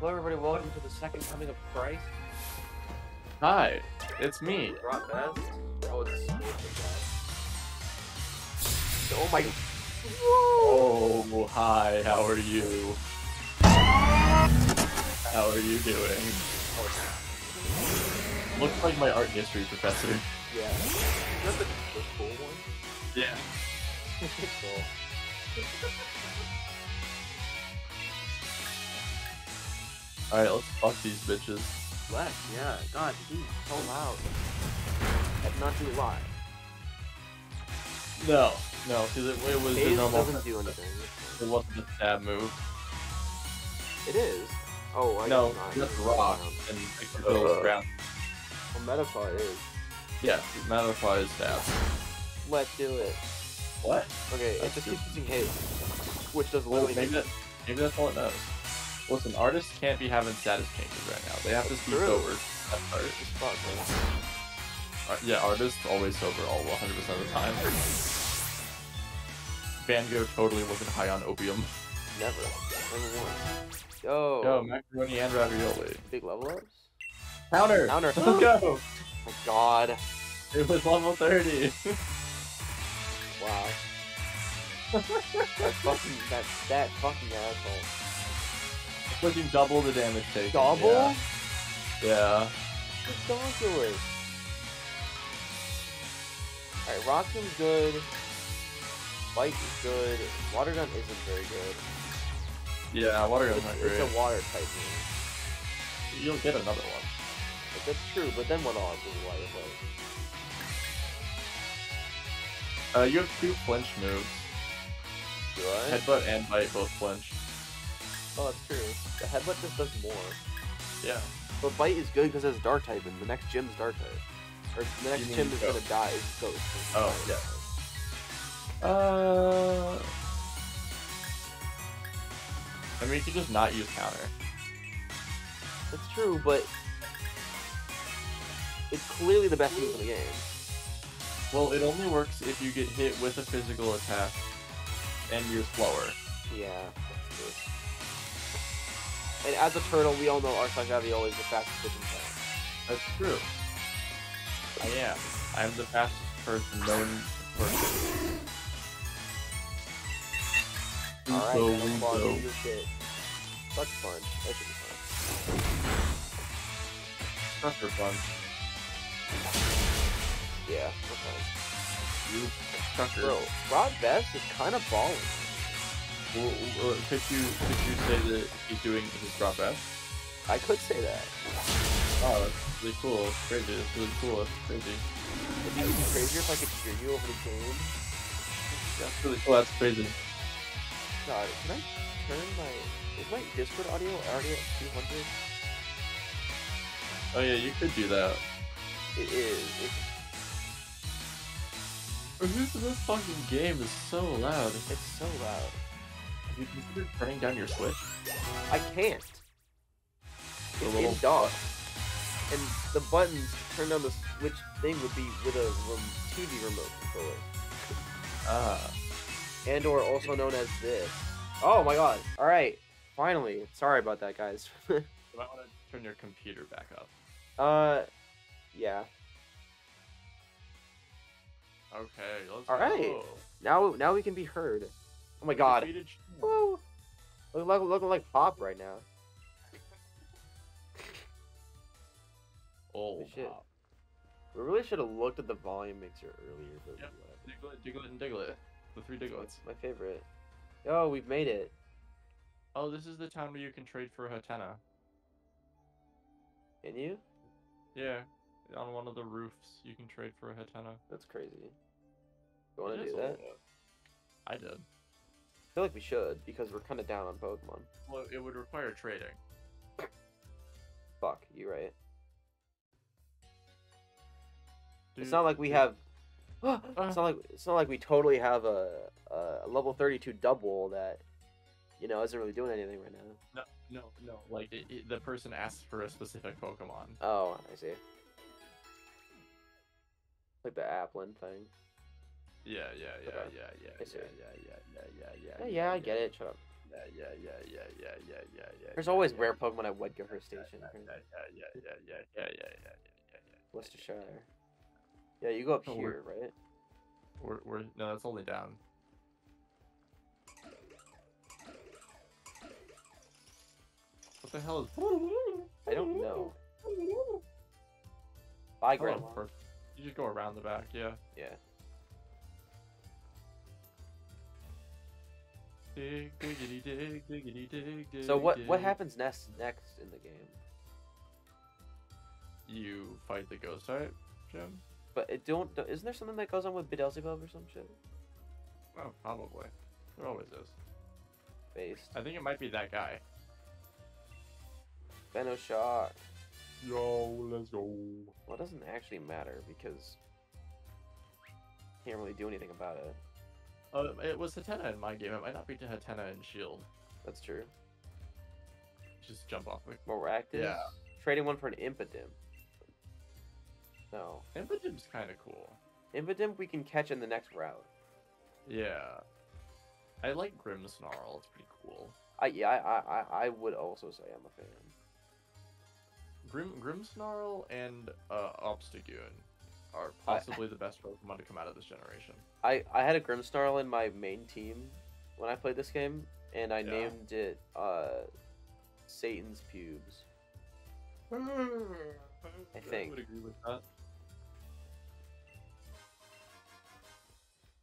Hello, everybody. Welcome to the second coming of Christ. Hi, it's me. Best. Oh, it's. Oh my. Oh, hi, how are you? How are you doing? Looks like my art history professor. Yeah. Is that the, the cool one? Yeah. cool. Alright, let's fuck these bitches. Lex, yeah. God, he's so loud. That's not too loud. No, no, because it, it was the Phase normal. doesn't do anything. It wasn't the stab move. It is. Oh, I no, guess not. just rock and like, the little Uh. ground. Well, Metapod is. Yeah, Matterfly is stab. Let's do it. What? Okay, it just good. keeps using his, which does Well, literally maybe that, maybe that's all it knows. Listen, artists can't be having status changes right now. They have to be true. sober. That's art. Fuck, man. Uh, yeah, artists always sober all 100% of the time. Van Gogh totally wasn't high on opium. Never. Never once. Yo. Yo, macaroni and ravioli. Big level ups? Counter! Counter. Let's go! Oh my god. It was level 30. Wow. that fucking that that fucking asshole. Pushing double the damage taken. Double? Yeah. yeah. Ridiculous. Alright, Rock good. Bite is good. Water gun isn't very good. Yeah, water gun's not it's a water type move. You'll get another one. But that's true, but then what all do water play? Uh, you have two flinch moves. Do I? Headbutt and bite both flinch. Oh, that's true. The headbutt just does more. Yeah. But bite is good because it's dark type, and the next gym's dark type. Or the next gym is gonna die is ghost. Oh, yeah. Uh. I mean, you could just not use counter. That's true, but it's clearly the best move in the game. Well, it only works if you get hit with a physical attack and you're slower. Yeah, that's true. And as a turtle, we all know Arslan Ravioli is the fastest pitching player. That's true. I am. I'm the fastest person known person. Alright, Uso, man, come on, your shit. Sucker punch. That should be fun. Sucker punch. Yeah, okay. You sucker. Bro, Rod Best is kind of balling. Well, well, could you could you say that he's doing his drop F? I could say that. Oh, that's really cool. It's crazy. It's really cool. It's crazy. It'd be crazier if I could hear you over the game. That's really cool. That's crazy. God, can I turn my... Is my Discord audio already at 200? Oh yeah, you could do that. It is. It's, this fucking game is so loud. it's so loud. You considered turning down your Switch? I can't. It's little in dock. And the buttons to turn on the Switch thing would be with a rem- TV remote controller. Ah. And or also known as this. Oh my god. Alright. Finally. Sorry about that, guys. You might want to turn your computer back up. uh, yeah. Okay, let's All right. go. Now, now we can be heard. Oh my god. Defeated. Woo! Look, look, looking like Pop right now. Oh, shit. pop. We really should have looked at the volume mixer earlier, but Yep. whatever. Diglett, Diglett, and Diglett. The three Digletts. My favorite. Oh, we've made it. Oh, this is the town where you can trade for a Hatenna. Can you? Yeah, on one of the roofs you can trade for a Hatenna. That's crazy. You want to do that? I did. I feel like we should because we're kind of down on Pokemon. Well, it would require trading. Fuck, you right. It's not like we dude. have. Ah. it's not like it's not like we totally have a, a level thirty-two double that, you know, isn't really doing anything right now. No, no, no. Like it, it, the person asks for a specific Pokemon. Oh, I see. Like the Applin thing. Yeah, yeah, yeah, Okay. yeah, yeah, I yeah, yeah, yeah, yeah, yeah, Yeah, yeah, I get it. Shut up. Yeah, yeah, yeah, yeah, yeah, yeah, yeah, yeah. There's always rare Pokemon at Wedgehurst Station. Yeah, yeah, yeah, yeah, yeah, yeah, yeah, yeah, yeah, yeah, yeah, yeah. Worcestershire. Yeah, you go up Oh, here, right? We're, we're no, that's only down. What the hell is? I don't know. Bye, Grandma. You just go around the back, yeah. Yeah. Dig, diggity, dig, diggity, dig, dig. So what what happens next next in the game? You fight the ghost type, Jim? But it don't isn't there something that goes on with Beelzebub or some shit? Oh, probably. There always is. Based. I think it might be that guy. Venoshock. Yo, let's go. Well, it doesn't actually matter because can't really do anything about it. Uh, it was Hatenna in my game. It might not be to Hatenna in Shield. That's true. Just jump off. Like, More active. Yeah. Trading one for an Impidimp. No. Impidimp's kind of cool. Impidimp we can catch in the next route. Yeah. I like Grimmsnarl. It's pretty cool. I yeah, I I, I- I would also say I'm a fan. Grim Grimmsnarl and uh, Obstagoon are I- possibly the best Pokemon to come out of this generation. I, I had a Grimmsnarl in my main team when I played this game, and I Yeah. named it uh, Satan's Pubes. I think. I would agree with that.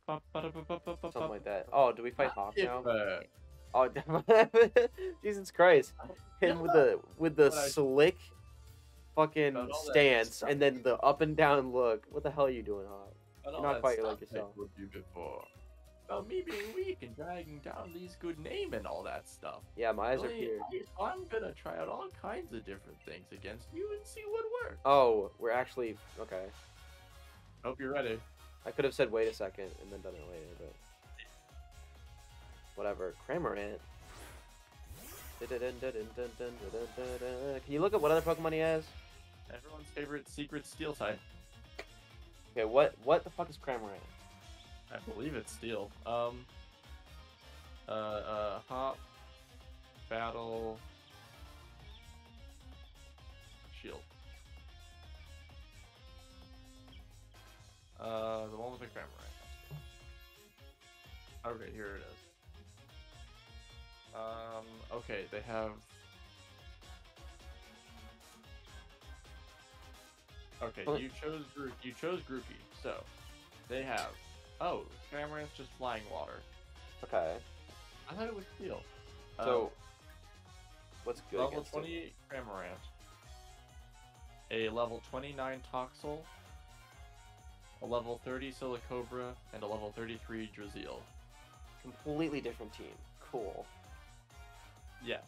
Something Something like that. Oh, do we fight Hop now? Uh, Oh, Jesus Christ! Him with the with the slick fucking Got all that stance, and then the up and down look. What the hell are you doing, Hop? all not quite like yourself. I you before. About me being weak and dragging down Lee's good name and all that stuff. Yeah, my eyes are Lee, here. I'm gonna try out all kinds of different things against you and see what works. Oh, we're actually okay. Hope you're ready. I could have said wait a second and then done it later, but whatever. Cramorant. Can you look at what other Pokemon he has? Everyone's favorite secret steel type. Okay, what what the fuck is Cramorant? I believe it's steel. Um. Uh. Uh. Hop. Battle. Shield. Uh, the one with the camera. Okay, here it is. Um. Okay, they have. Okay, What? you chose Gro- you chose Grookey, so they have. Oh, Cameron's just flying water. Okay, I thought it was steel. so um, what's good level? 28 Cramorant, a level 29 Toxel, a level 30 Silicobra, and a level 33 Drizzile. Completely different team. Cool. Yes.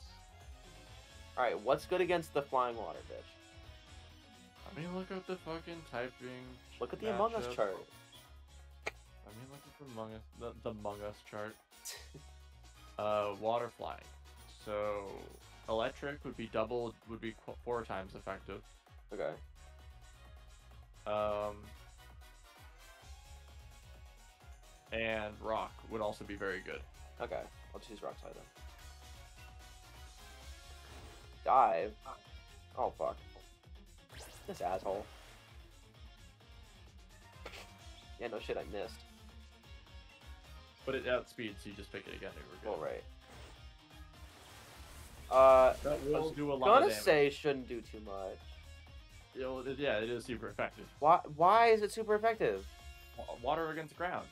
All right, what's good against the flying water bitch? I mean, look at the fucking typing. Look at the Among Us chart. I mean, look at the Among Us, the, the Among Us chart. Uh, water flying. So, electric would be double, would be qu- four times effective. Okay. Um, and rock would also be very good. Okay. I'll choose Rock Slide then. Dive. Oh fuck. This asshole. Yeah, no shit, I missed. But it outspeeds, so you just pick it again. and we're All good. right. Uh, That will do a lot gonna of damage. say shouldn't do too much. It'll- yeah, it is super effective. Why? Why is it super effective? Water against ground.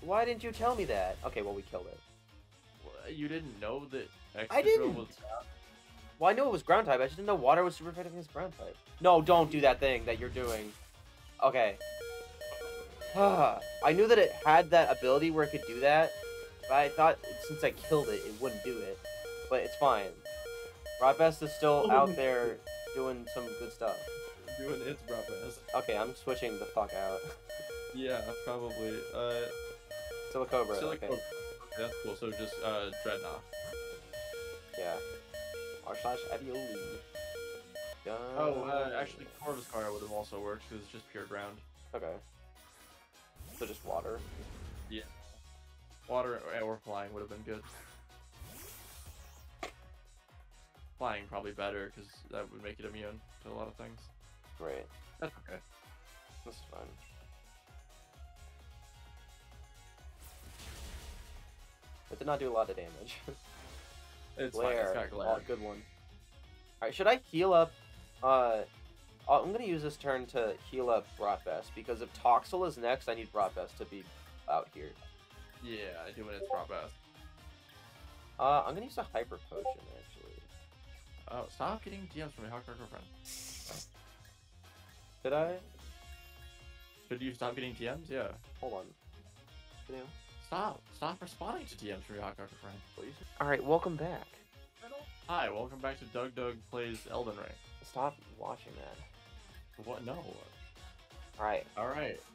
Why didn't you tell me that? Okay, well we killed it. You didn't know that Excadrill I didn't. was Well, I knew it was ground type. I just didn't know water was super effective against ground type. No, don't do that thing that you're doing. Okay. I knew that it had that ability where it could do that, but I thought since I killed it, it wouldn't do it. But it's fine. Rotbest is still out there doing some good stuff. doing its broadcast. Okay, I'm switching the fuck out. Yeah, probably. Uh, Silicobra. Silicobra. Okay. That's cool. So just uh, Drednaw. Yeah. R slash Avioli. Oh, uh, actually, Corvuscar would have also worked because it's just pure ground. Okay. So just water. Yeah. Water or flying would have been good. flying probably better because that would make it immune to a lot of things. Right. That's okay. This is fine. It did not do a lot of damage. It's fine. It's glare. Oh, good one. Alright, should I heal up? Uh, uh, I'm gonna use this turn to heal up Rotbest because if Toxel is next, I need Rotbest to be out here. Yeah, I do when it's prop best. Uh, I'm gonna use a Hyper Potion actually. Oh, stop getting DMs from your hot girlfriend. Did I? Should you stop getting DMs? Yeah. Hold on. You know, Stop. Stop responding to DMs from your hot girlfriend. please. Alright, welcome back. Hi, welcome back to DougDoug Plays Elden Ring. Stop watching that. What? No. Alright. Alright.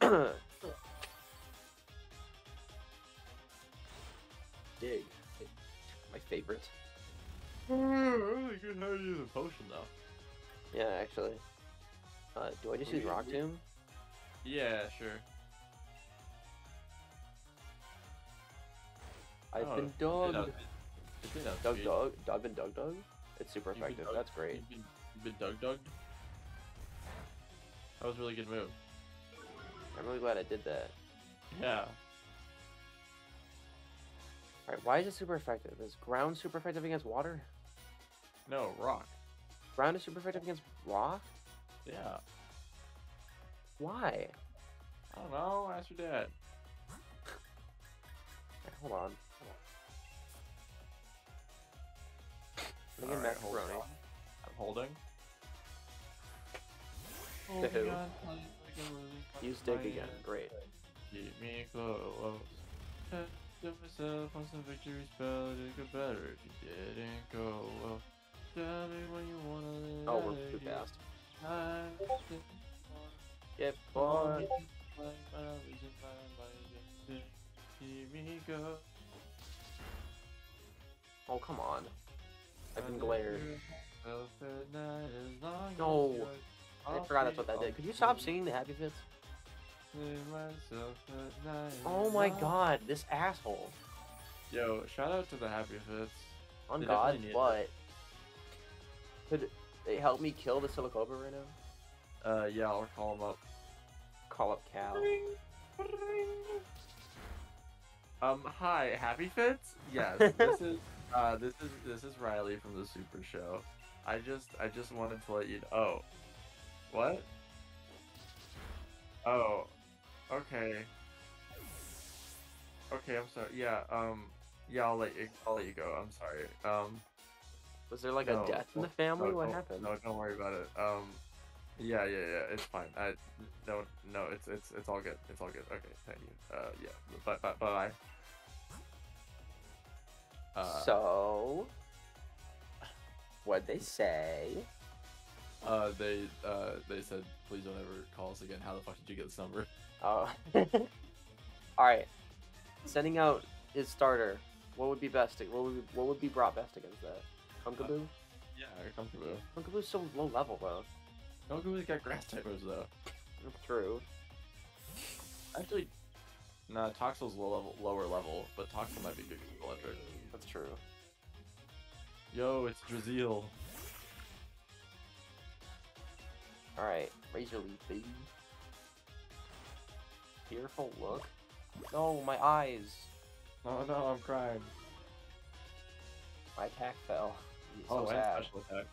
Dig. My favorite. really good how to use a potion though. Yeah, actually. Uh, do I just use Rock Tomb? Yeah, sure. I've Oh, been it out- dug. it did Dug dug. I've been dug dug. It's super You've effective. dug- That's great. You've been, you've been Doug Doug. That was a really good move. I'm really glad I did that. Yeah. Alright, why is it super effective? Is ground super effective against water? No, rock. Ground is super effective against rock? Yeah. Why? I don't know. Ask your dad. Hold on. Hold on. Look Alright, hold macaroni. I'm holding. Oh to Holding who? on tight like a really Use fucking dig man. again. Great. Keep me close. To myself on some victory spell, it could better if you didn't go. Well, tell me when you wanna live. Oh, we're too fast. I'm Get born. bought. Keep me go. Oh, come on. I've been glared. No. No. I forgot that's what that did. Could you stop singing the Happy Fits? Oh my god, this asshole. Yo, shout out to the Happy Fits. On They God, definitely but could they help me kill the Silicobra right now? Uh, yeah, I'll call him up. Call up Cal. Um, hi, Happy Fits? Yes, this is uh this is this is Riley from the Souper Show. I just I just wanted to let you Oh. What? Oh. Okay. Okay, I'm sorry. Yeah, um yeah, I'll let you I'll let you go. I'm sorry. Um Was there like no, a death in the family? no, what happened? No, don't worry about it. Um yeah, yeah, yeah, it's fine. I no no, it's it's it's all good. It's all good. Okay, thank you. Uh yeah. Bye bye bye. Uh, so, what'd they say? Uh, they uh they said please don't ever call us again. How the fuck did you get this number? Oh. Alright. Sending out his starter. What would be best? What would be, what would be brought best against that? Kunkaboo? Yeah, comfortable. Kunkaboo's so low level though. Go got grass typos though. True. Actually, nah, Toxel's low level, lower level, but Toxel might be good against electric. That's true. Yo, it's Drizzile. Alright. Razor Leaf, baby. Fearful look. No, my eyes. Oh no, I'm crying. My attack fell. Oh, and sad. special attack.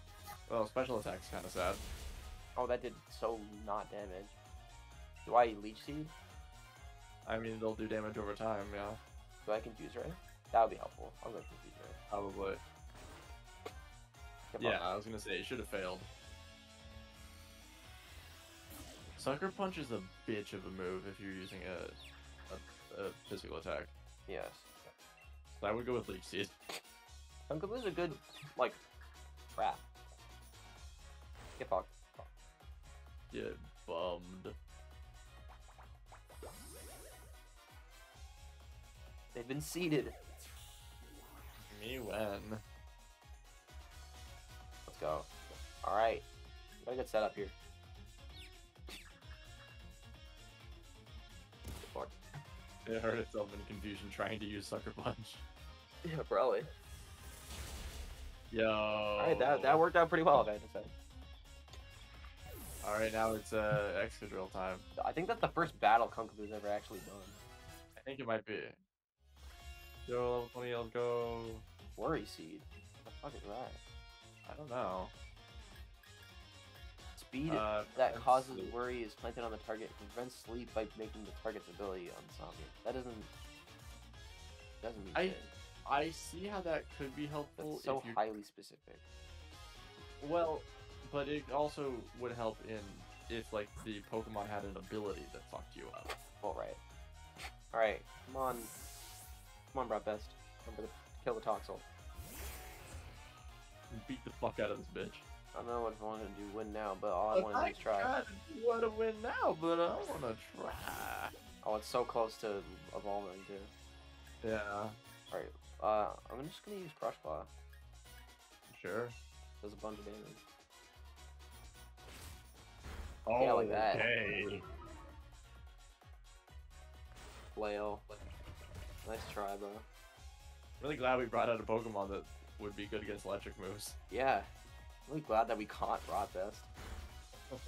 Well, special attack's kind of sad. Oh, that did so not damage. Do I leech seed? I mean, they'll do damage over time, yeah. Do I confuse ray? That would be helpful. I'll go ray. Probably. Come Yeah, on. I was gonna say it should have failed. Sucker punch is a bitch of a move if you're using a a, a physical attack. Yes. So I would go with leech seed. Kunkaboo's a good, like, trap. Get fucked. Get bummed. They've been seeded. Me when? Let's go. Alright. Got a good setup here. Get fucked. It hurt itself in confusion trying to use sucker punch. Yeah, probably. Yo. Alright, that, that worked out pretty well, if I had to say. All right, now it's uh Excadrill time. I think that's the first battle Kunkalu's ever actually done. I think it might be. Yo, level 20, let's go. Worry Seed. What the fuck is that? I don't know. Speed Uh, that causes see. worry is planted on the target prevents sleep by making the target's ability insomnia. That doesn't doesn't mean I- shit. I see how that could be helpful That's so highly specific. Well, but it also would help in if like the Pokemon had an ability that fucked you up. All right, all right, come on, come on, Broad Best. Remember the Toxel. Beat the fuck out of this bitch. I don't know what I want to do win now, but all I want to do is try. want to win now, but I want to try. Oh, it's so close to evolving too. Yeah, All right, uh, I'm just gonna use Crush Claw. sure. Does a bunch of damage. Oh, Yeah, like that. Okay. Flail. Nice try, bro. Really glad we brought out a Pokemon that would be good against electric moves. Yeah. Really glad that we caught Broad Best.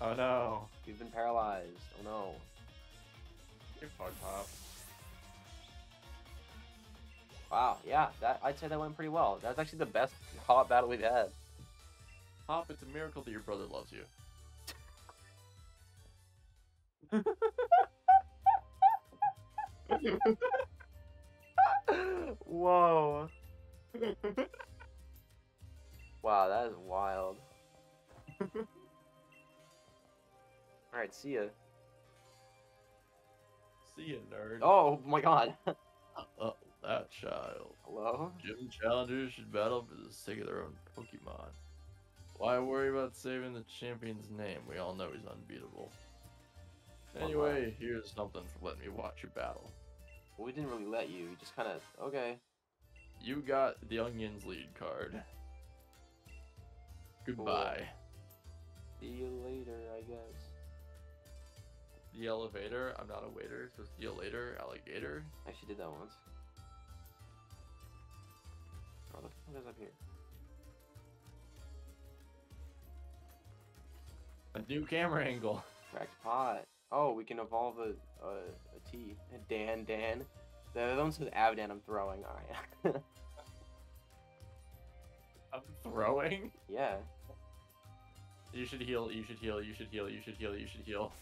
Oh no. We've been paralyzed. Oh no. Pug Pop. Wow, yeah, that I'd say that went pretty well. That's actually the best hot battle we've had. Hop, it's a miracle that your brother loves you. Whoa. wow, that is wild. Alright, see ya. See you, nerd. Oh my god. Uh, that child. Hello? Gym challengers should battle for the sake of their own Pokemon. Why worry about saving the champion's name? We all know he's unbeatable. Anyway, here's something for letting me watch you battle. We didn't really let you. We just kind of, okay. You got the Onions lead card. Goodbye. See you later, I guess. The elevator. I'm not a waiter, so see you later, alligator. I actually did that once. Oh, look what is up here. A new camera angle. Cracked pot. Oh, we can evolve a, a, a T. Dan, Dan. The other one says Avadan I'm throwing. Alright. I'm throwing. yeah. You should heal. You should heal. You should heal. You should heal. You should heal.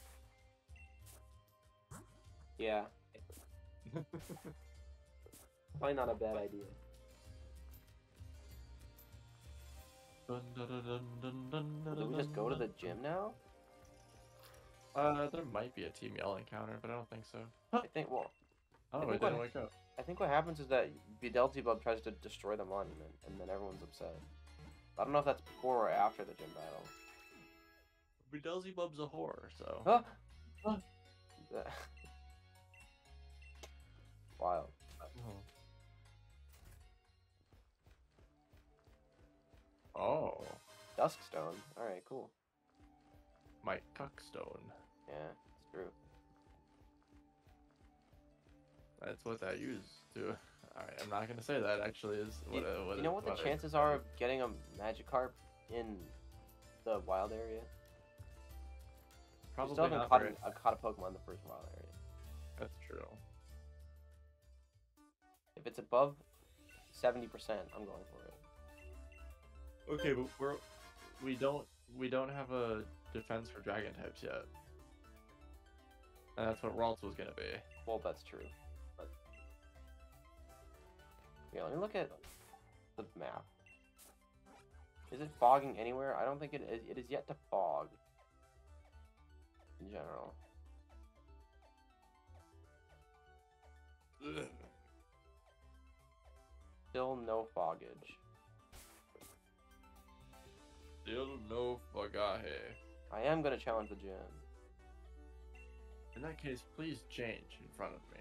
Yeah. Probably not a bad idea. Dun, dun, dun, dun, dun, dun, dun, Do we just go to the gym now? Uh, there might be a Team Yell encounter, but I don't think so. I think, well, Oh, think it didn't what- wake up. I think what happens is that Beelzebub tries to destroy the monument, and then everyone's upset. I don't know if that's before or after the gym battle. Beelzebub's a whore, so. Huh? Huh? Wild. Oh, Duskstone. Alright, cool. Mike Cuckstone. Yeah, it's true. That's what that used to. Alright, I'm not gonna say that actually is You, what. a- what you know what the chances are of getting a Magikarp in the wild area? Probably you still haven't caught, a, caught a Pokemon in the first wild area. That's true. If it's above 70%, I'm going for it. Okay, but we're we don't we don't have a defense for dragon types yet. And that's what Ralts was gonna be. Well, that's true. But... Yeah, let me look at the map. Is it fogging anywhere? I don't think it is. It is yet to fog. In general. Still no foggage. Still no Fagahe. I am gonna challenge the gym. In that case, please change in front of me.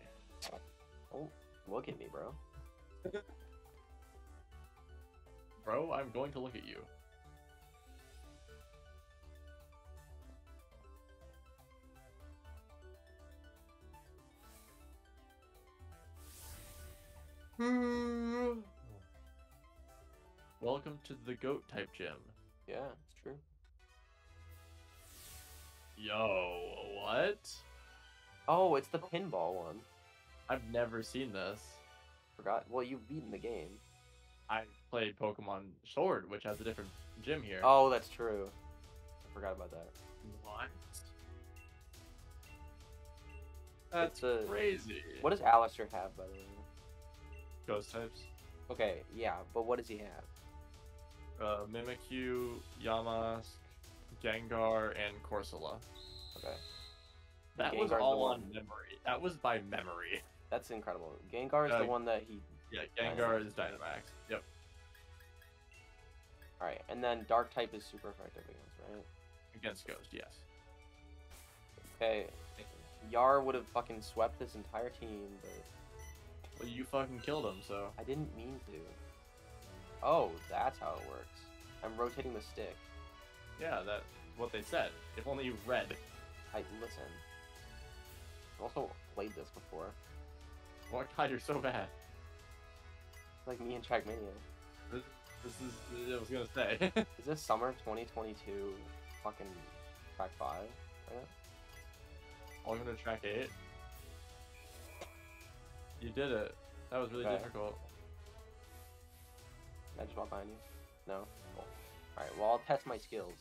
Oh, look at me, bro. Bro, I'm going to look at you. Welcome to the goat type gym. Yeah, it's true. Yo, what? Oh, it's the pinball one. I've never seen this. Forgot. Well, you've beaten the game. I played Pokemon Sword, which has a different gym here. Oh, that's true. I forgot about that. what? That's It's a- crazy. What does Allister have, by the way? ghost types? Okay, yeah, but what does he have? Uh, Mimikyu, Yamask, Gengar, and Corsola. Okay, That was Gengar's the all on memory. That was by memory. that's incredible. Gengar is Uh, the one that he. Yeah, Gengar is Dynamax. Yep. All right, and then Dark type is super effective against, right? Against Ghost, yes. Okay, Yar would have fucking swept this entire team, but Well, you fucking killed him, so. I didn't mean to. Oh, that's how it works. I'm rotating the stick. Yeah, that's what they said. If only you read. I listen. I've also played this before, What God, you're so bad. It's like me and Trackmania. This, this is. I was gonna say. Is this summer 2022 fucking track five? Right oh, I'm gonna track eight. You did it. That was really Okay. difficult. Can I just walk behind you? No. Cool. All right. Well, I'll test my skills.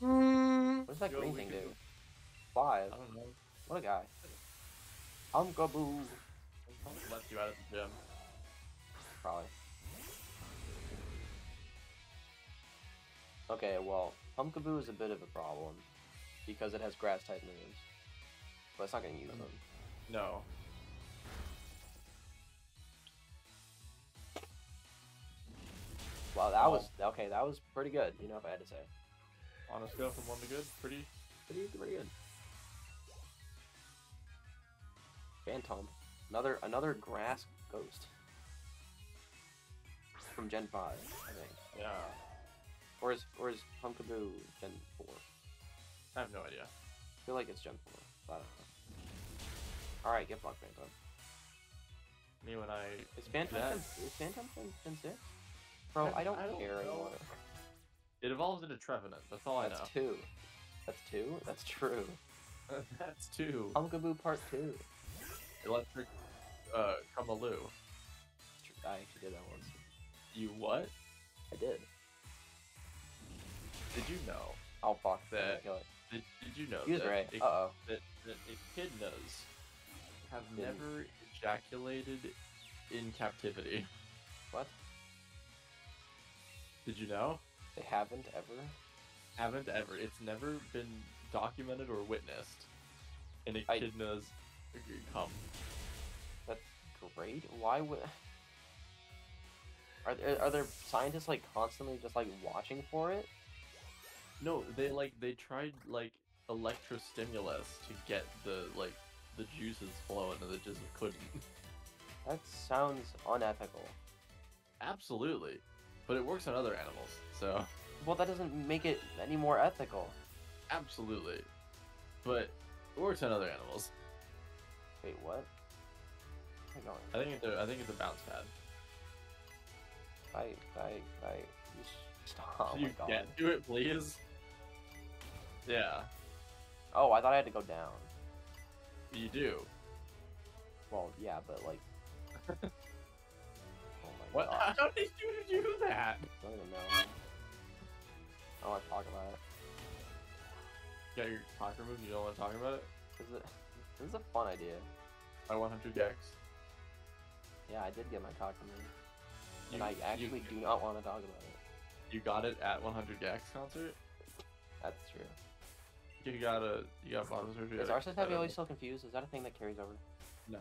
Hmm. What does that Yo, green thing could do? Flies. I don't know. What a guy. Probably left you out of the gym. Probably. Okay, well, Pumpkaboo is a bit of a problem because it has grass type moves, but it's not gonna use Um, them. No. Wow, that Oh. was okay. That was pretty good. You know, if I had to say, On a scale from one to good, pretty. pretty, pretty good. Phantump, another another grass ghost from Gen Five, I think, Yeah. or is or is Pumpkaboo Gen Four? I have no idea. I feel like it's Gen 4. but I don't know. Alright, get Block Phantump. Me when I. Is Phantump Gen, is Phantump Gen, Gen 6? Bro, I- I don't, I don't care anymore. It evolves into Trevenant. That's all I know. That's two. That's two? That's true. That's two. Pumpkaboo Part 2. Electric. Uh, Kamaloo. Tr- I actually did that once. You what? I did. Did you know? Oh fuck, That- Did, did you know He was that, right. ech- Uh oh. that, that echidnas have Didn't. never ejaculated in captivity? What? Did you know? They haven't ever? Haven't ever. It's never been documented or witnessed. An I- echidna's come. That's great. Why would. Are there, are there scientists like constantly just like watching for it? No, they like they tried like electrostimulus to get the like the juices flowing and they just couldn't. That sounds unethical. Absolutely. But it works on other animals, so Well, that doesn't make it any more ethical. absolutely. But it works on other animals. Wait, what? Hang on. I think it's a I think it's a bounce pad. I, I, I. Stop. Oh you my god. can't do it, please. Yeah, Oh, I thought I had to go down. you do. Well, yeah, but like. oh my What? god. How did you do that? I don't even know. I don't want to talk about it. You got your cock removed. You don't want to talk about it. This is a, this is a fun idea. By 100 gecs. Yeah, I did get my cock removed, and You- I actually you, do not want to talk about it. You got it at 100 gecs concert. That's true. You got a you got bottom surgery. Is at a- Arceus at a- Ravioli still confused? Is that a thing that carries over? No.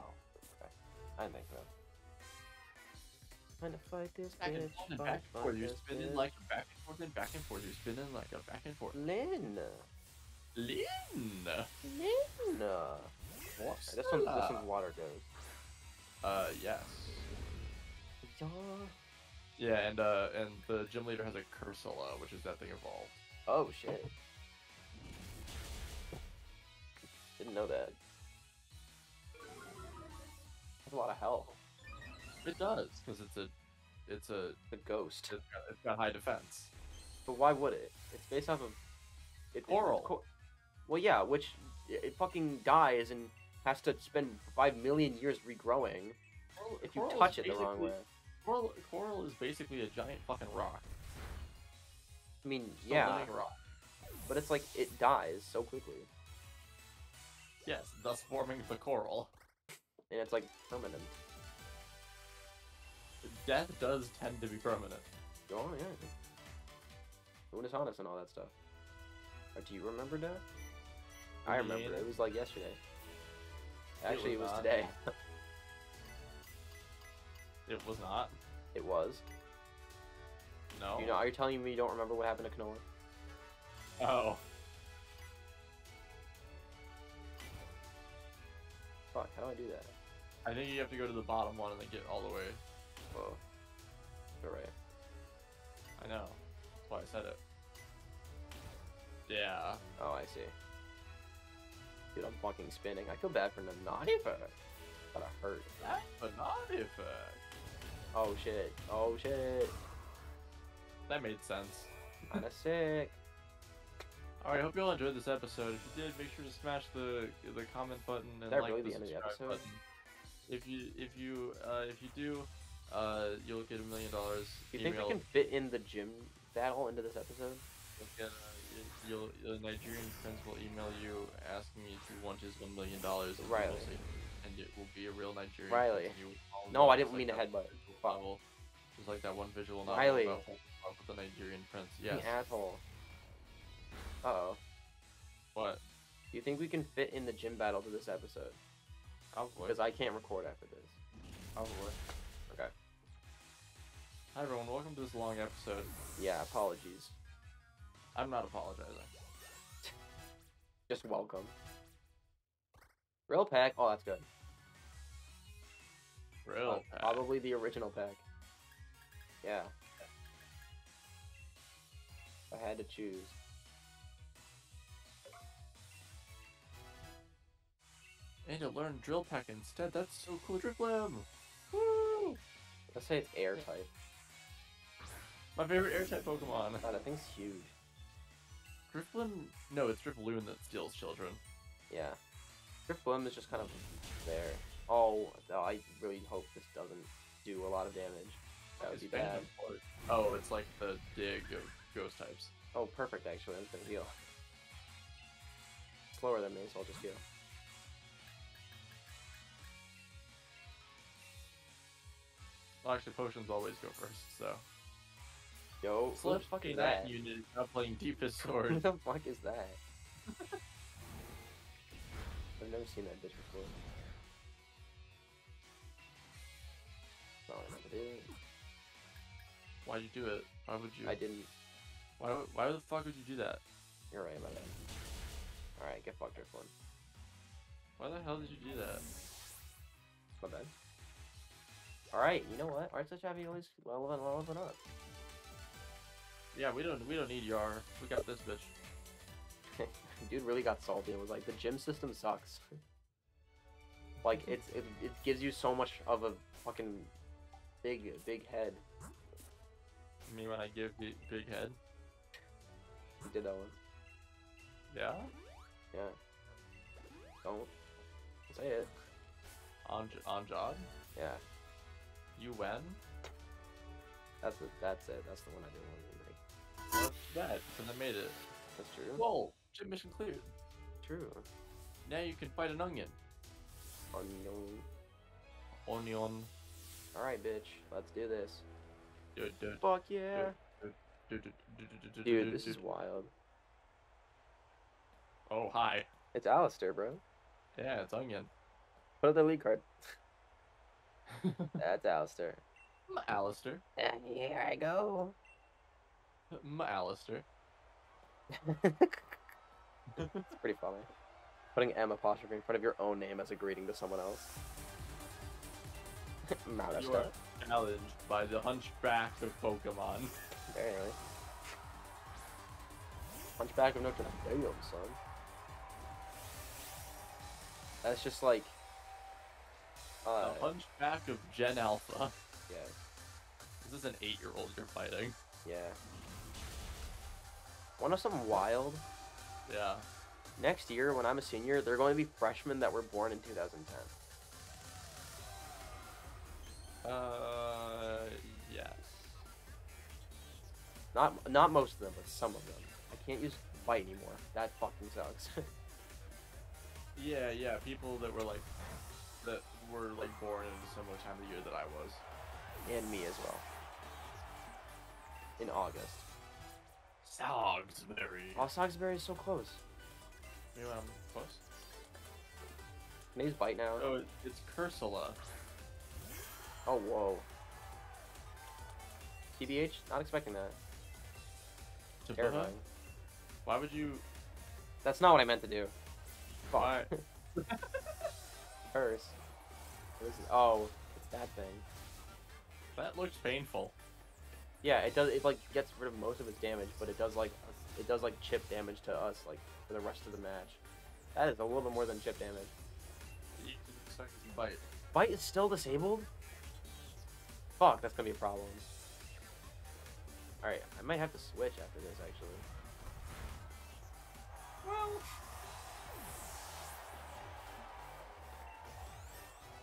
Okay. I didn't think so. Trying to fight this Back and bitch. forth and back and forth. You're spinning bitch. like a back and forth and back and forth. You're spinning like a back and forth. Lynn. Lynn. Lynn. What? This one's this one's water goes. Uh, yes. Yeah. Yeah, and uh, and the gym leader has a Cursola, which is that thing evolved. Oh shit. Didn't know that. That's a lot of health. It does, because it's a it's a The ghost. it's got, it's got high defense. But why would it? It's based off of it, it- Coral. co- well, yeah, which it it fucking dies and has to spend five million years regrowing Coral, if you touch it the wrong way. Coral, coral is basically a giant fucking rock. I mean, yeah, rock. but it's like it dies so quickly, Yes, thus forming the coral. and it's like permanent. Death does tend to be permanent. Oh yeah. Lunas Honest and all that stuff. Or do you remember that? I remember. Indiana? It was like yesterday. It Actually, it was was today. It was not. it was. No. You know, are you telling me you don't remember what happened to Kanoa? Oh. Fuck, how do I do that? I think you have to go to the bottom one and then get all the way. Whoa. You're right. I know. That's why I said it. Yeah. Oh, I see. Dude, I'm fucking spinning. I feel bad for Nanani for Gotta hurt. Effect. Oh shit. Oh shit. That made sense. Kinda sick. Alright, hope you all enjoyed this episode. If you did, make sure to smash the the comment button and like really the the end of the subscribe episode? button. If you if you uh, if you do, uh, you'll get a million dollars. Do you think we can fit in the gym battle into this episode? You'll the Nigerian prince will email you asking if you want his one million dollars. and Riley. And it will be a real Nigerian. Riley. prince, and you will follow No, I didn't mean to headbutt. novel- Just like that one visual novel Riley. about falling in love with the Nigerian prince. Yes. asshole. Uh oh. What? Do you think we can fit in the gym battle to this episode? Probably. Because I can't record after this. Probably. Okay. Hi everyone, welcome to this long episode. Yeah, apologies. I'm not apologizing. Just welcome. Real pack. Oh, that's good. Real Uh, pack. Probably the original pack. Yeah. I had to choose. And to learn drill pack instead. That's so cool. Drifblim! Woo! Let's say it's air type. My favorite air type Pokemon. God, that thing's huge. Drifblim? No, it's Drifloon that steals children. Yeah. Drifblim is just kind of there. Oh, no, I really hope this doesn't do a lot of damage. That would be bad. Oh, it's like the dig of ghost types. Oh, perfect, actually. I'm just gonna heal. Slower than me, so I'll just heal. Well, actually, potions always go first, so. Yo, who the fuck is that? unit not playing Deepest Sword. the fuck is that? I've never seen that bitch before. No, I never did. Why'd you do it? Why would you? I didn't. Why, why the fuck would you do that? You're right, my bad. Alright, get fucked, Driftwood. Why the hell did you do that? My bad. Alright, you know what? Art such happy always leveling, leveling up. Yeah, we don't we don't need Yar. We got this bitch. Dude really got salty and was like, the gym system sucks. like, it's it, it gives you so much of a fucking big, big head. Me when I give big, big head. You did that one. Yeah. Yeah. Don't. Say it. On on Jog. Yeah. You when? That's the, that's it. That's the one I didn't want to make. Well, that because I made it. That's true. Whoa! Gym mission cleared. True. Now you can fight an onion. Onion. Onion. Alright, bitch. Let's do this. Du- du- Fuck yeah. du- du- du- du- du- du- Dude, this is wild. Oh hi. It's Allister, bro. Yeah, it's onion. Put up the lead card. That's Allister. M- Allister. And here I go. M- Allister. it's pretty funny. Putting M apostrophe in front of your own name as a greeting to someone else. Mount You are challenged by the hunchback of Pokemon. Apparently. Hunchback of Notre Dame, son. That's just like. Uh, the hunchback of Gen Alpha. yeah. This is an eight-year-old you're fighting. Yeah. Want to know something wild? Yeah. Next year, when I'm a senior, they're going to be freshmen that were born in 2010. Uh, yes. Not not most of them, but some of them. I can't use bite anymore. That fucking sucks. Yeah, yeah. People that were like, that were like born in a similar time of the year that I was. and me as well. In August. Sogsberry. Oh, Sogsberry is so close. Maybe I'm close. Can I bite now? Oh, it's Cursola. Oh, whoa. TBH? Not expecting that. To Terrifying. Why would you? That's not what I meant to do. Fuck. Why? Curse. What is it? Oh, it's that thing. That looks painful. Yeah, it does. It like gets rid of most of its damage, but it does like it does like chip damage to us like for the rest of the match. That is a little bit more than chip damage. You can expect it to bite. Bite is still disabled. Fuck, that's gonna be a problem. All right, I might have to switch after this actually. Well.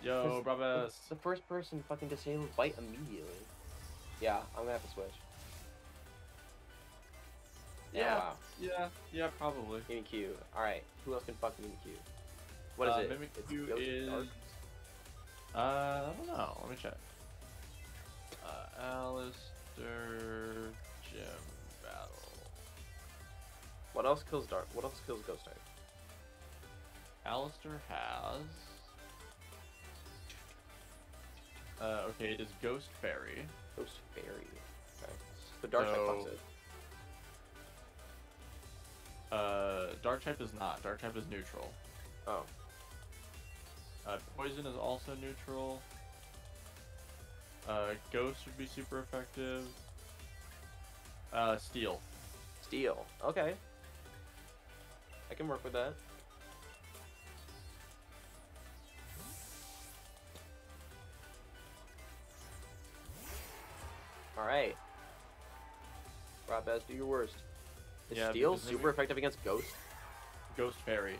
Yo, Cause Brabus. The first person fucking disabled bite immediately. Yeah, I'm gonna have to switch. Yeah. wow. Yeah, yeah, probably. Mimikyu. Alright, who else can fuck Mimikyu? What is Uh, it? Mimikyu Ghost is- Dark? Uh, I don't know. Let me check. Uh, Allister Gym Battle. What else kills Dark? What else kills Ghost type? Allister has. Uh, okay, it is Ghost Fairy. Ghost Fairy. Okay. The Dark type So- it. Uh, Dark type is not. Dark type is neutral. Oh. Uh, poison is also neutral. Uh, Ghost would be super effective. Uh, Steel. Steel. Okay. I can work with that. Alright. Rob Baz, do your worst. Is Yeah, Steel super effective against Ghost? Ghost Fairy.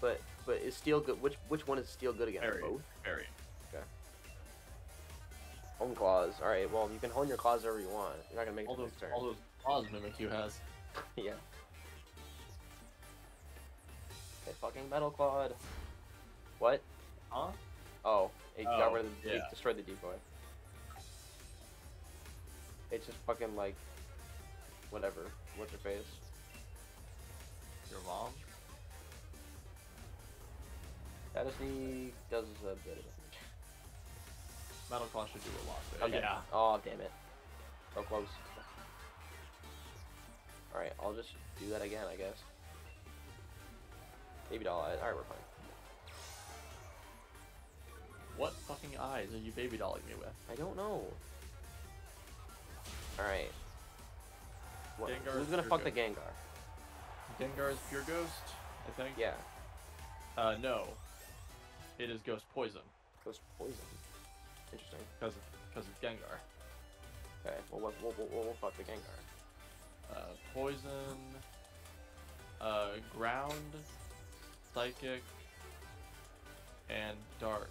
But but is Steel good? Which which one is Steel good against? Fairy. Both. Fairy. Hone claws. All right. Well, you can hone your claws wherever you want. You're not gonna make All those, turn. all those claws Mimikyu has. yeah. Okay, fucking metal clawed. What? Huh? Oh, it got Oh, rid of the, it oh, yeah. destroyed the decoy. It's just fucking like, whatever. What's your face? Your mom? Odyssey does a bit of damage. Metal Claw should do a lot there. Okay. Yeah. Oh damn it. So close. All right, I'll just do that again, I guess. Baby doll eyes. All right, we're fine. What fucking eyes are you baby dolling me with? I don't know. All right. Who's gonna fuck the go. Gengar? Gengar is pure ghost, I think. Yeah, Uh, no. It is ghost poison ghost poison. Interesting. because because of Gengar. Okay, well, we'll, we'll, we'll, we'll fuck the Gengar. Uh, poison. Uh, ground, psychic, and dark.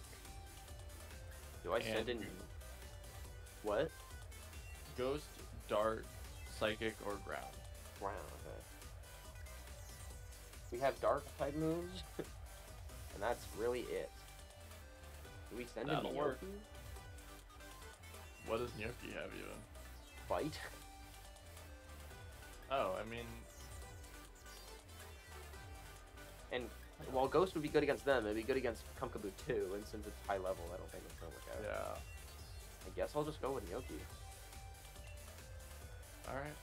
Do I send in And- what? Ghost, dart, psychic, or ground. Wow. Okay. We have dark type moves, and that's really it. Do we send in That'll work. What does Gnocchi have even? Bite? Oh, I mean, And while Ghost would be good against them, it'd be good against Pumpkaboo too. And since it's high level, I don't think it's gonna work out. yeah. I guess I'll just go with Gnocchi. All right.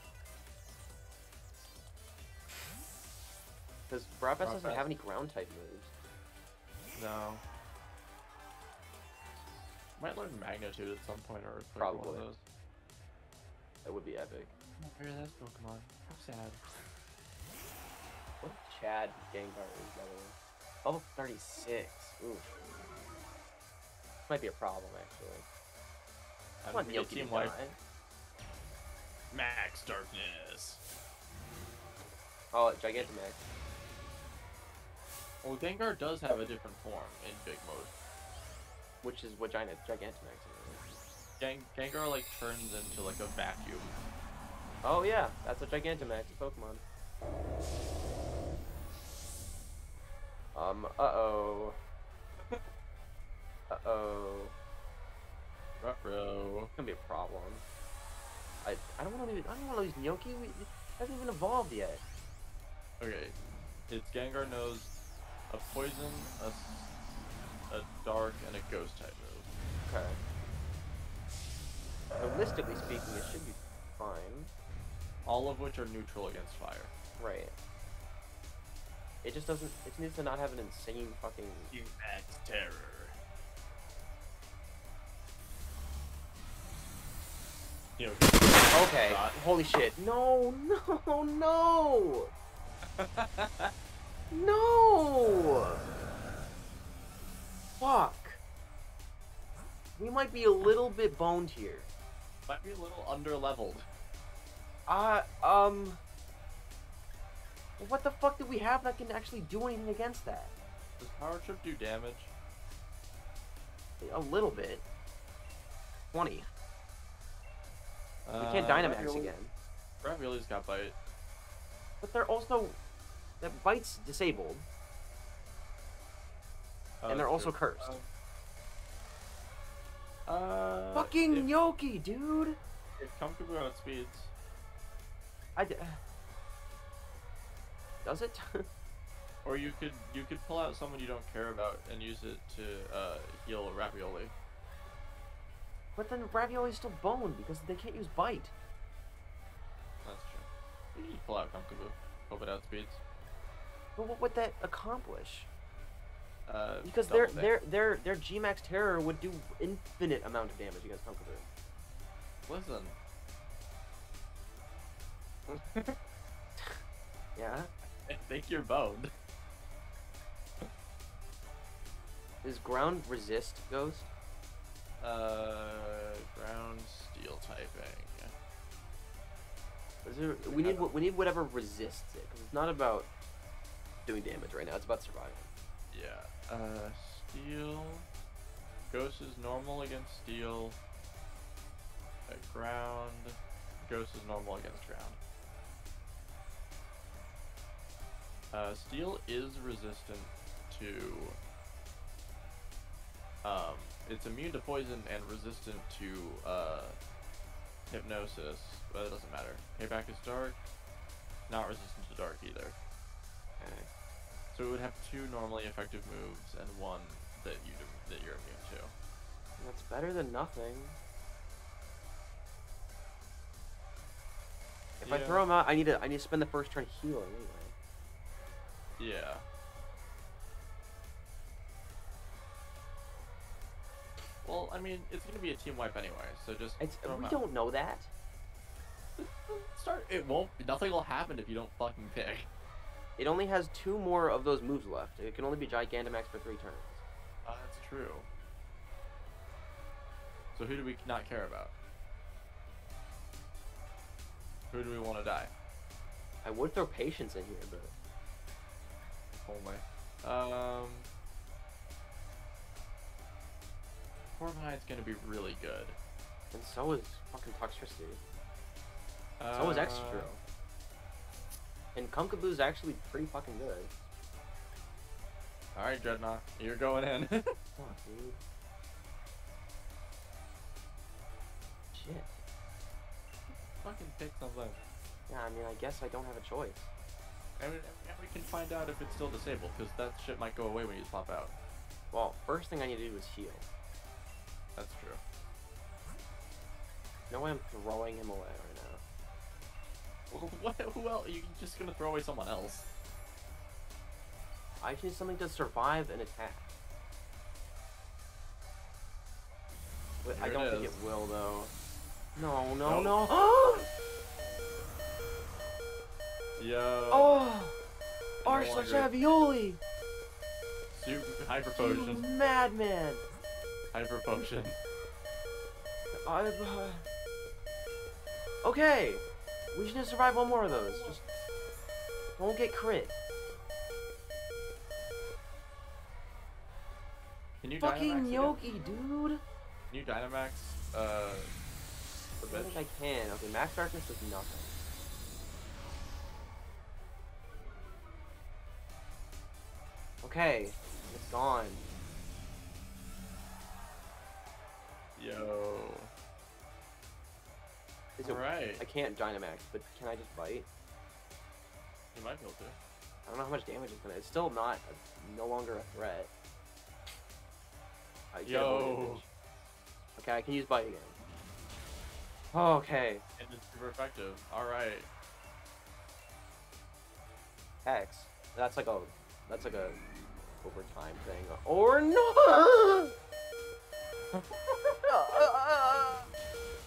Because Brabus doesn't Brabus. have any ground type moves. No. Might learn magnitude at some point or earthquake, one Probably. of those. That would be epic. Where that's Pokemon? How sad. What Chad Gengar is, by the way? Level 36. Ooh. Might be a problem, actually. I want we get Yoki to Team Wipe. die. Max Darkness. Oh, Gigantamax. Well, Gengar does have a different form in big mode. Which is what Giant Gigantamax is. Gang- Gengar like turns into like a vacuum. Oh yeah, that's a Gigantamax Pokemon. Um, uh-oh. Uh-oh. Ruh-roh. It's gonna be a problem. I I don't want to I don't want to lose Gnocchi. We, it hasn't even evolved yet. Okay, its Gengar knows a poison, a, a dark, and a ghost type move. Okay. Realistically speaking, it should be fine. All of which are neutral against fire. Right. It just doesn't. It needs to not have an insane fucking. Max Terror. You know, Okay. Holy shit! No! No! No! No! Fuck. We might be a little bit boned here. might be a little under leveled. Uh, um. What the fuck do we have that can actually do anything against that? Does Power Trip do damage? A little bit. 20. We Uh, can't Dynamax Ravioli- again. Ravioli's got bite. But they're also. That bite's disabled, Oh, and they're also true. cursed. Uh, uh, Fucking if, Yoki, dude! if Comfortable on speeds. I. D- Does it? or you could you could pull out someone you don't care about and use it to uh, heal Ravioli. But then Ravioli's still boned because they can't use bite. That's true. You can pull out Comfortable. Hope it outspeeds. But what would that accomplish? Uh, Because their their their their Gmax Terror would do infinite amount of damage against Pumpkaboo. Listen, Yeah. I think you're boned. Is ground resist ghost? Uh, ground steel typing. Is there, we need we need whatever resists it because it's not about doing damage right now. It's about surviving. Yeah. Uh, steel. Ghost is normal against steel. Uh, ground. Ghost is normal against ground. Uh, steel is resistant to. Um, it's immune to poison and resistant to uh, hypnosis, but it doesn't matter. Payback is dark. Not resistant to dark either. Okay. So it would have two normally effective moves and one that you that you're immune to. That's better than nothing. If I throw him out, I need to I need to spend the first turn healing anyway. Yeah. Well, I mean, it's gonna be a team wipe anyway, so just It's, throw 'em we out. don't know that. start. It won't. Nothing will happen if you don't fucking pick. It only has two more of those moves left. It can only be Gigantamax for three turns. Uh, that's true. So who do we not care about? Who do we want to die? I would throw patience in here, but Only. Um. Corvine's gonna be really good. and so is fucking Toxtricity. So is Uh, Extra. And Pumpkaboo's actually pretty fucking good. Alright, Drednaw, you're going in. Fuck, dude. Shit. Fucking pick something. Yeah, I mean, I guess I don't have a choice. And we, and we can find out if it's still disabled, because that shit might go away when you pop out. Well, first thing I need to do is heal. That's true. No way I'm throwing him away right now. Well, what? Who else? You're just gonna throw away someone else. I just need something to survive an attack. But I don't think it will, though. No, no, Nope. no. Yo. oh! No longer. Ravioli! Super hyper You potion. madman! Hyper potion. I've. Uh... Okay, we just need to survive one more of those. Just don't get crit. Can you Fucking Dynamax again? Yoki, dude. Can you Dynamax? Uh, the I think I can. Okay, Max Darkness does nothing. Okay, it's gone. Yo. Alright. I can't Dynamax, but can I just bite? You might be able to. I don't know how much damage it's gonna. It's still not, a, no longer a threat. I Yo. Okay, I can use bite again. Okay, And it's super effective. Alright. X. That's like a, that's like a overtime thing. Or no.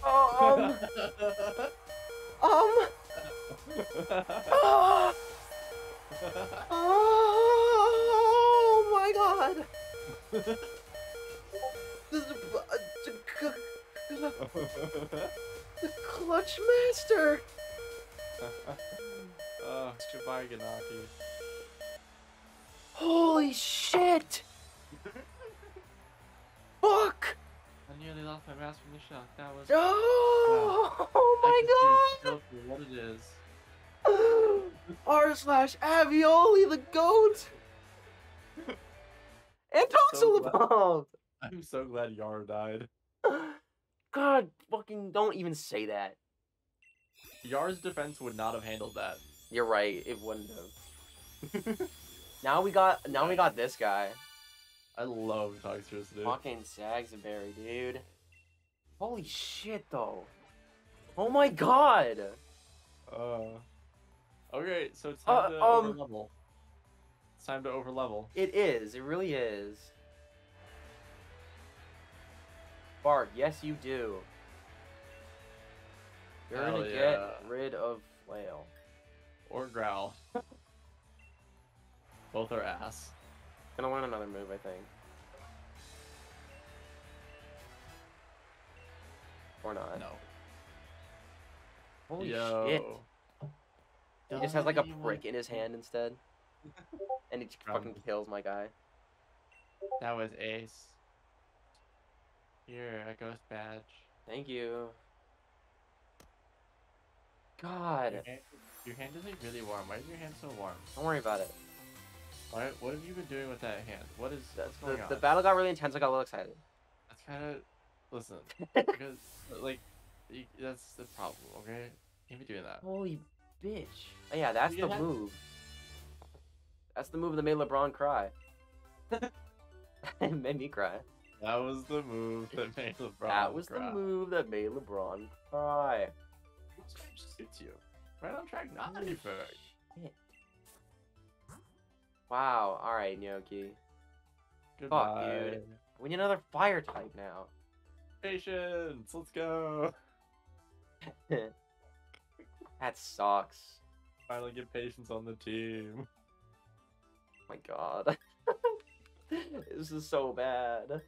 um. Um. ah, oh my god. This is uh, the clutch master. uh, goodbye, Ganaki. Holy shit. I nearly lost my mask from the shock. That was. Oh, oh my god. What it is. R slash Avioli the goat. And So Toxel evolved. I'm so glad Yar died. God, fucking don't even say that. Yar's defense would not have handled that. You're right, it wouldn't have. now we got now we got this guy. I love Toxtricity. Fucking Sagsberry, dude. Holy shit though. Oh my god. Uh. Okay, so it's Uh, time to um, overlevel. It's time to overlevel. It is, it really is. Bart, yes you do. You're Hell gonna yeah. get rid of Flail. Or Growl. Both are ass. Gonna learn another move, I think. Or not. No. Holy Yo. shit. He just has like a Don't prick in his hand instead. And he just fucking kills my guy. That was Ace. Here, a ghost badge. Thank you. Your God. hand, your hand is like really warm. Why is your hand so warm? Don't worry about it. Why, what have you been doing with that hand? What is what's The, going the on? battle got really intense. I got a little excited. That's kind of listen because like that's the problem. Okay, can't be doing that. Holy bitch. Oh, yeah, that's You the get that? move. That's the move that made LeBron cry. it made me cry. That was the move that made LeBron. that was cry. the move that made LeBron cry. Just gets you right on track. Not any perfect. Shit. Wow. All right, Gnocchi. Goodbye. dude. We need another fire type now. Patience. Let's go. that sucks. Finally get patience on the team. Oh my god. this is so bad.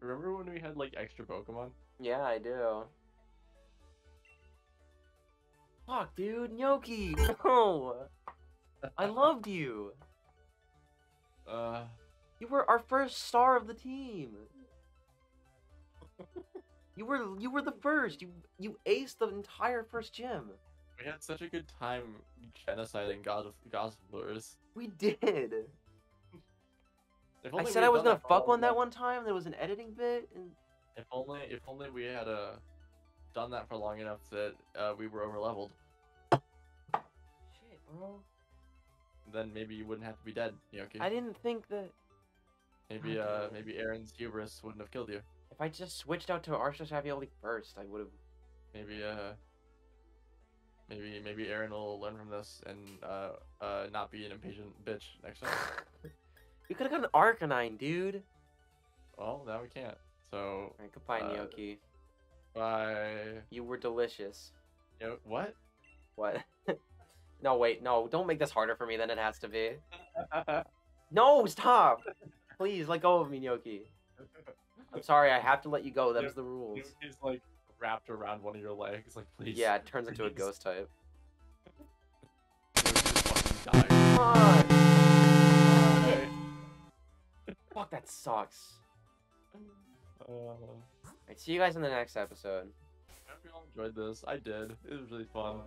Remember when we had like extra Pokemon? Yeah, I do. Fuck, dude, Gnocchi, no! I loved you. Uh, You were our first star of the team. You were you were the first. You you aced the entire first gym. we had such a good time genociding God of Gospelers. We did. I said I was gonna fuck one that one time. There was an editing bit, and If only, if only we had uh, done that for long enough that uh, we were over leveled. shit, bro. Then maybe you wouldn't have to be dead, Yoki. I didn't think that Maybe uh, maybe Erin's hubris wouldn't have killed you. If I just switched out to Arceus Ravioli first, I would have. Maybe uh, maybe maybe Erin will learn from this and uh, uh, not be an impatient bitch next time. we could have gotten Arcanine, dude. well, now we can't. So Alright, goodbye, Uh, Gnocchi. bye. You were delicious. Yo, what? What? no, wait, no, don't make this harder for me than it has to be. No, stop! Please, let go of me, Gnocchi. I'm sorry, I have to let you go. Them's Yeah, the rules. He's, like wrapped around one of your legs, like please. Yeah, it turns into a ghost type. Dude, you just fucking die. Come on! Fuck, that sucks. Uh, Alright, see you guys in the next episode. I hope you all enjoyed this. I did. It was really fun.